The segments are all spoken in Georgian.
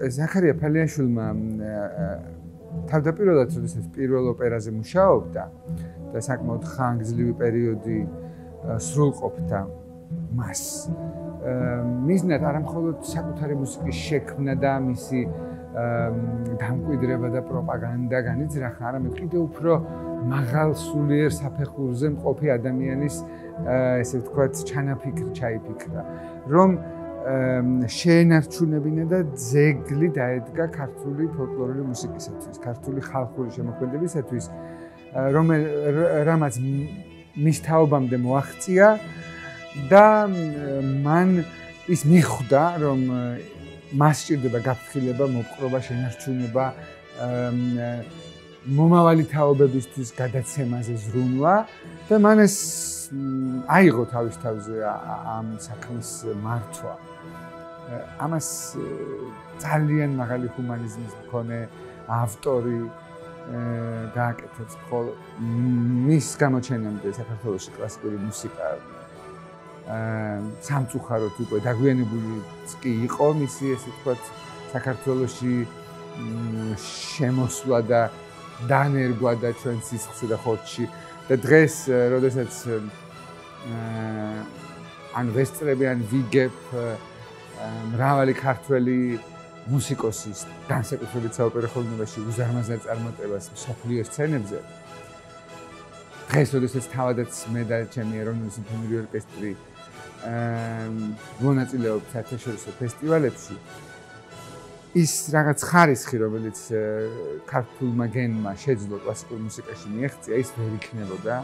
ზაქარია ფალიაშვილმა თავდაპირველად როდესაც პირველ ოპერაზე მუშაობდა და საკმაოდ ხანგრძლივი პერიოდი სრულყოფდა მას. მიზნად არა მხოლოდ საკუთარი მუსიკის შექმნა და მისი დამკვიდრება და პროპაგანდა განიძრახა, არამედ კიდევ უფრო მაღალ სულიერ საფეხურზე მყოფი ადამიანის ესე ვთქვათ ჩანაფიქრი ჩაიფიქრა, რომ შეენარჩუნებინა და ძეგლი დაედგა ქართული ფოლკლორული მუსიკისათვის, ქართული ხალხური შემოქმედებისათვის, რომელ რამაც მის თაობამდე მოაღწია და მან ის მიხვდა, რომ მას სჭირდება გაფრთხილება, მოპყრობა, შენარჩუნება, მომავალი თაობებისთვის გადაცემაზე ზრუნვა და მან ეს აიღო თავის თავზე ამ საქმის მართვა. ამას ძალიან მაღალი ჰუმანიზმის მქონე ავტორი გააკეთებს ხოლმე მის გამოჩენამდე საქართველოს კლასიკური მუსიკა სამწუხაროდ უკვე დაგვიანებული კი იყო მისი ესე ვთქვათ საქართველოსი შემოსვლა და დანერგვა და ჩვენ სისხლსა და ხორცში და დღეს როდესაც ან ვესწრები ან ვიგებ მრავალი ქართველი მუსიკოსის განსაკუთრებით საოპერო ხელოვნებაში უზარმაზარ წარმატებას მსოფლიო სცენებზე დღეს როდესაც თავადაც მე და ჩემი ეროვნული სიმფონიური ორკესტრი აა მონაწილეობთ საერთაშორისო ფესტივალებში ის რაღაც ხარისხი რომელიც ქართულმა გენმა შეძლო კლასიკურ მუსიკაში მიეღწია ის ვერ იქნებოდა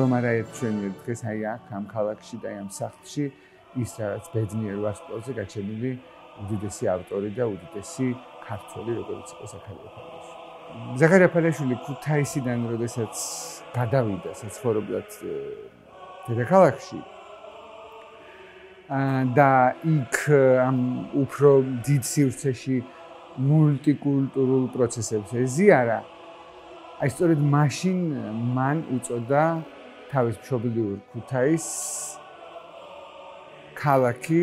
რომ არა ერთშენიერ დღეს აი აქ ამ ქალაქში და ამ სახლში ის რაც ბედნიერ ვარსკვლავზე გაჩენილი უდიდესი ავტორი და უდიდესი ქართველი როგორც იყო ზაქარია ფალიაშვილი. ზაქარია ფალიაშვილი ქუთაისიდან როდესაც გადავიდა საცხოვრებლად დედაქალაქში და იქ ამ უფრო დიდ სივრცეში მულტიკულტურულ პროცესებს ეზიარა აი სწორედ მაშინ მან უწოდა თავის მშობლიურ ქუთაისს ქალაქი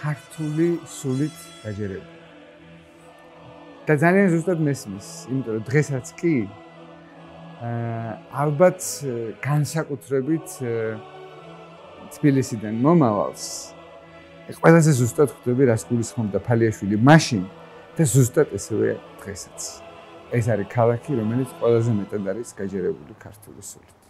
ქართული სულით გაჯერებული. და ძალიან ზუსტად მესმის, იმიტომ რომ დღესაც კი ალბათ განსაკუთრებით თბილისიდან მომავალს ყველაზე ზუსტად ხვდები რას გულისხმობდა ფალიაშვილი მაშინ და ზუსტად ესევე დღესაც. ეს არის ქალაქი, რომელიც ყველაზე მეტად არის გაჯერებული ქართული სულით.